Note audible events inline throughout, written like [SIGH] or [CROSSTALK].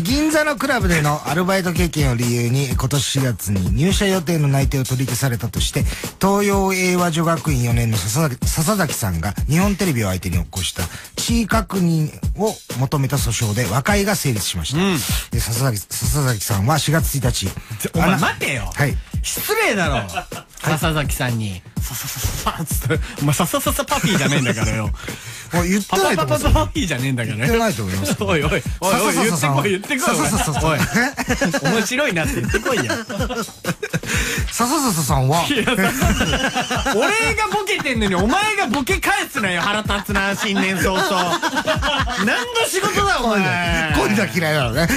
ー銀座のクラブでのアルバイト経験を理由に今年4月に入社予定の内定を取り消されたとして東洋英和女学院4年の笹崎笹崎さんが日本テレビを相手に起こした地位確認を求めた訴訟で和解が成立しました、えー笹崎笹崎さんは4月1日。お前待てよ。はい。失礼だろ。[LAUGHS] 笹崎さんに。さささささつって。お前ささささパピーじゃねえんだからよ。[LAUGHS] もう言ってパパないと思います。パパパピーじゃねえんだから言ってよないと思いますおいおいおいおい言ってこい言ってこいおい面白いなって言ってこいや笹笹さんは？俺がボケてんのにお前がボケ返すなよ腹立つな新年早々。[LAUGHS] 何の仕事だお前。今度は嫌いなのね。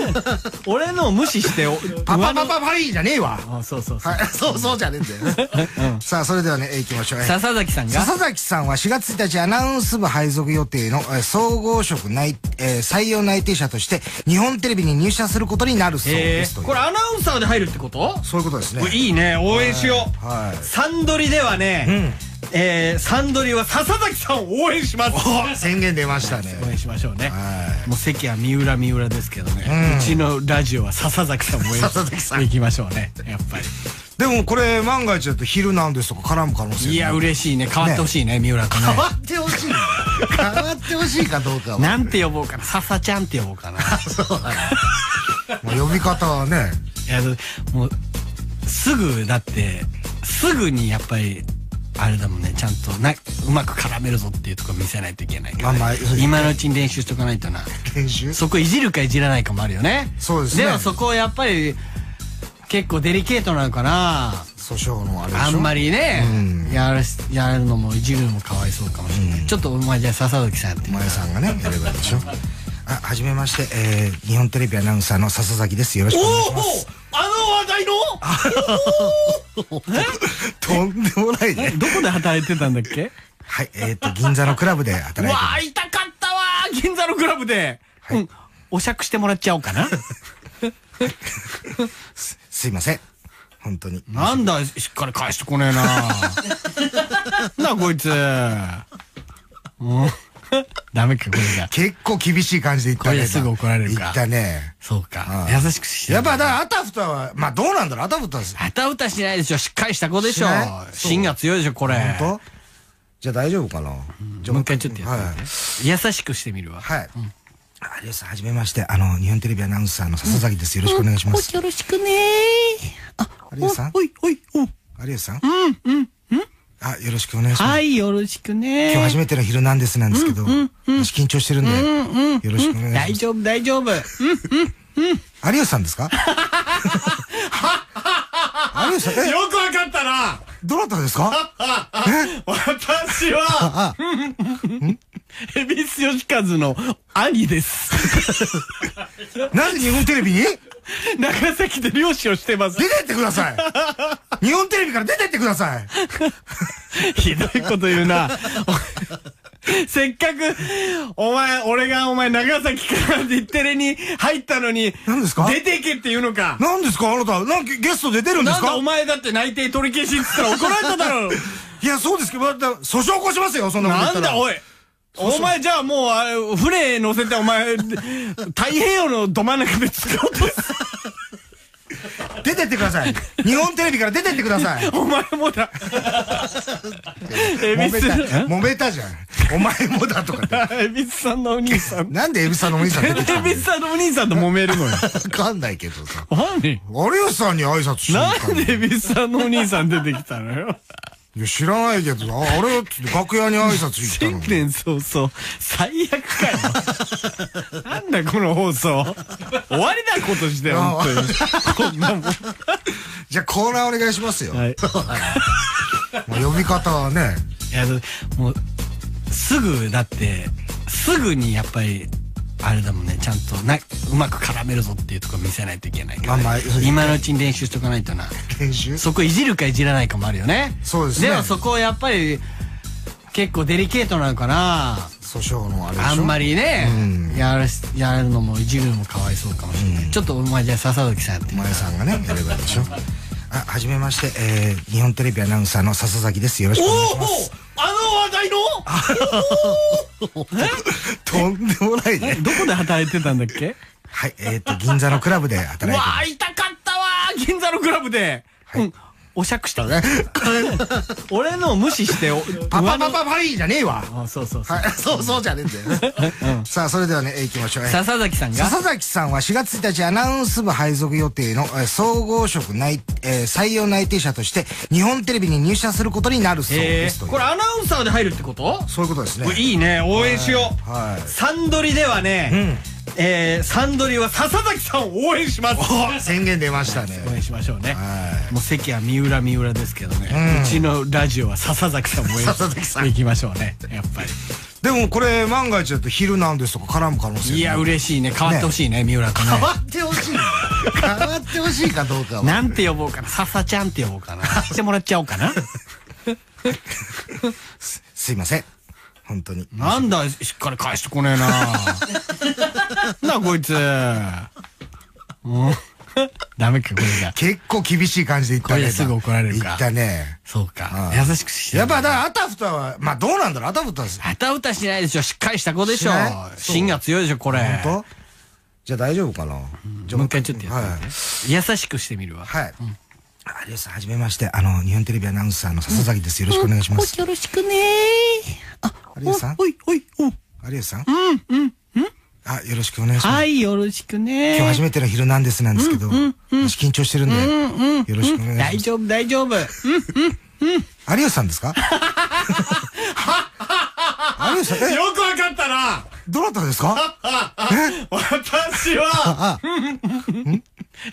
[LAUGHS] 俺のを無視しておパパパパパリーじゃねえわ。あそうそうそう。はい、そうそうじゃねえんだよね。さあ、それではね、行きましょう。笹崎さんが？笹崎さんは4月1日アナウンス部配属予定のえー総合職内、えー採用内定者として日本テレビに入社することになるそうえですこれアナウンサーで入るってこと？そういうことですね。いいね。応援しよう。はい。サンドリではね、えーサンドリは笹崎さんを応援します。お宣言出ましたね。応援しましょうね。はもう席は三浦三浦ですけどね、うちのラジオは笹崎さんを応援笹崎さん。行きましょうね。やっぱり。でもこれ万が一だと昼なんですとか絡む可能性いや嬉しいね。変わってほしいね三浦とね。変わってほしい。変わってほしいかどうかは。なんて呼ぼうかな。笹ちゃんって呼ぼうかな。[LAUGHS] もう呼び方はね。いやもうすぐだってすぐにやっぱりあれだもんね。ちゃんとなうまく絡めるぞっていうとこ見せないといけないから、まあまあ今のうちに練習しとかないとな。練習？そこいじるかいじらないかもあるよね。そうですね。でもそこはやっぱり結構デリケートなのかな。訴訟のあれでしょ？あんまりね、うん。やるやるのもいじるのもかわいそうかもしれない、ちょっとお前じゃあ笹崎さんやってみ前さんがね、やればいいでしょ？あ、はじめまして、えー、日本テレビアナウンサーの笹崎です。よろしくお願いします。あの話題の？[LAUGHS] とんでもないね。どこで働いてたんだっけ？はい、えっ、と、銀座のクラブでう働いてわます。ー痛かったわ。ー銀座のクラブで、うんお酌してもらっちゃおうかな。[LAUGHS] すいません。本当に。なんだしっかり返してこねえな。[LAUGHS] なあこいつ。うんダメかこれが。結構厳しい感じで言ったね。これですぐ怒られるか。言ったね。そうか。うん。優しくしてやっぱ、だから、あたふたは、まあ、どうなんだろう、あたふたは。あたふたしないでしょ。しっかりした子でしょ。う芯が強いでしょこれ。本当？じゃあ大丈夫かな、じゃあもう一回ちょっとやってみて、優しくしてみるわ。はい。有吉さん、はじめまして。あの、日本テレビアナウンサーの笹崎です。よろしくお願いします。よろしくねあ有吉さん？おいおいお。い有吉さんうん、うん、うん。あ、よろしくお願いします。はいよろしくね。今日初めての昼なんですなんですけど、私緊張してるんで、よろしくお願いします。大丈夫大丈夫。有吉さんですか？[LAUGHS] 有吉さん、え、よくわかったな。どなたですか？[LAUGHS] 私は、[LAUGHS] 恵比寿義和の兄です。なぜ日本テレビに？長崎で漁師をしてます。出てってください日本テレビから出てってください [LAUGHS] ひどいこと言うな。[LAUGHS] せっかく、お前、俺がお前長崎から日テレに入ったのに、何ですか？出てけって言うのか。何ですか？あなた、なんかゲストで出るんですか？なんだお前だって内定取り消しっつったら怒られただろう。[LAUGHS] いや、そうですけど、だって訴訟起こしますよ、そんなこと。なんだおい。お前じゃあもう、あれ、船乗せてお前、太平洋のど真ん中で突き落とす。出てってください。日本テレビから出てってください。お前もだ。[LAUGHS] 恵比寿揉めた、じゃん。お前もだとかって。恵比寿さんのお兄さん。なんでエビさんのお兄さん出てきたの？恵比寿さんのお兄さんと揉めるのよ。わかんないけどさ。何？有吉さんに挨拶しに行ったの？なんで恵比寿さんのお兄さん出てきたのよ。いや、知らないけどさ、あれって楽屋に挨拶行ったの新。年早々、最悪かよ。[LAUGHS] なんだこの放送。終わりだ今年で、本当に。こんなもん。じゃあコーナーお願いしますよ。はい。[LAUGHS] もう呼び方はね。いや、もう、すぐ、だって、すぐにやっぱり、あれだもんね、ちゃんとな、うまく絡めるぞっていうとこ見せないといけないから、まあまあ今のうちに練習しとかないとな。練習？そこいじるかいじらないかもあるよね。そうですねでもそこはやっぱり、結構デリケートなのかな訴訟のあれでしょ？あんまりね、うんやる、やるのもいじるのもかわいそうかもしれない。ちょっとお前じゃあ笹崎さんやってみ前さんがね、やればいいでしょ？あ、はじめまして、えー、日本テレビアナウンサーの笹崎です。よろしくお願いします。あの話題の？[LAUGHS] とんでもないね。どこで働いてたんだっけ？はい、えっ、と、銀座のクラブで働いてわまあ、痛かったわー銀座のクラブで。うん。おしゃくしたね。[LAUGHS] 俺のを無視して。パパパパパリーじゃねえわ。あ、そうそうそう。はい、[LAUGHS] そうそうじゃねえんだよね。さあ、それではね、えー行きましょう。えー笹崎さんが？笹崎さんは4月1日アナウンス部配属予定の、えー総合職内、えー採用内定者として日本テレビに入社することになるそうえですこれアナウンサーで入るってこと？そういうことですねいいね、応援しよう。はいサンドリではね、えー、サンドリは笹崎さんを応援します。宣言出ましたね応援しましょうね。はもう席は三浦三浦ですけどね、うちのラジオは笹崎さんを応援していきましょうね。やっぱり。でもこれ万が一だと「ヒルナンデス」とか絡む可能性もいや、嬉しいね。変わってほしいね、三浦とね。変わってほしい変わってほしいかどうかはなんて呼ぼうかな。笹ちゃんって呼ぼうかな。してもらっちゃおうかな。[LAUGHS] すいません本当になんだ、しっかり返してこねえな。[LAUGHS] なんだこいつ。うんダメか、これじゃ。結構厳しい感じで言ったねこれですぐ怒られるか言ったねそうか。うん優しくしてやっぱだからあたふたはまあどうなんだろう？あたふたですあたふたしないでしょ。しっかりした子でしょ。芯が強いでしょ、これ。本当？じゃあ大丈夫かな？じゃあもう一回ちょっとやってはい優しくしてみるわ。はい。有吉さん、はじめまして。あの、日本テレビアナウンサーの笹崎です。よろしくお願いします。よろしくねあ、有吉さん？おい、おい、おい。有吉さん？うん、うん、うん。あ、よろしくお願いします。はい、よろしくね。今日初めての昼なんですなんですけど、私緊張してるんで、よろしくお願いします。大丈夫、大丈夫。有吉さんですか？[LAUGHS] 有吉さん、え、よくわかったな。どなたですか？[LAUGHS] 私は、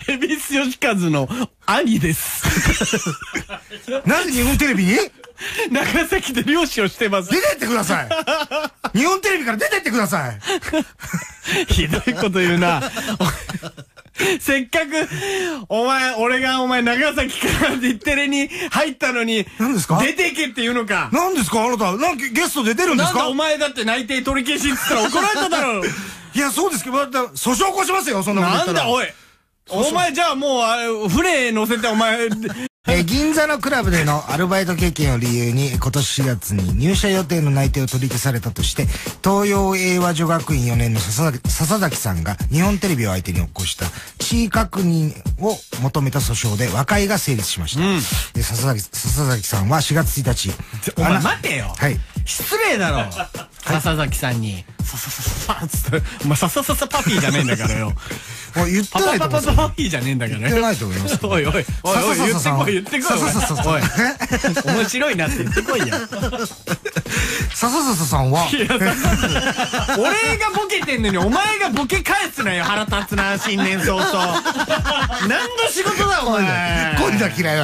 恵比寿吉和の兄です。[LAUGHS] なぜ日本テレビに？[LAUGHS] 長崎で漁師をしてます。出てってください日本テレビから出てってください [LAUGHS] ひどいこと言うな。[LAUGHS] せっかく、お前、俺がお前長崎から日テレに入ったのに、何ですか？出てけって言うのか。何ですか？あなた、なんかゲスト出てるんですか？なんだお前だって内定取り消しって言ったら怒られただろう。いや、そうですけど、訴訟起こしますよ、そんなこと。なんだおい。お前じゃあもう、あれ、船乗せてお前、えー銀座のクラブでのアルバイト経験を理由に今年4月に入社予定の内定を取り消されたとして東洋英和女学院4年の笹崎笹崎さんが日本テレビを相手に起こした地位確認を求めた訴訟で和解が成立しました、で笹崎笹崎さんは4月1日お前待てよ。はい失礼だろ。笹崎さんに。さささささつって。お前ささささパピーじゃねえんだからよ。もう言ってないと思うパパパパパじゃねえんだからよ。言ってないと思いますおいおい、おいおい、言ってこい、言ってこい。さささおい、面白いなって言ってこいや。さささささんは俺がボケてんのに、お前がボケ返すなよ、腹立つな、新年早々。何の仕事だ、お前。今度は嫌いだ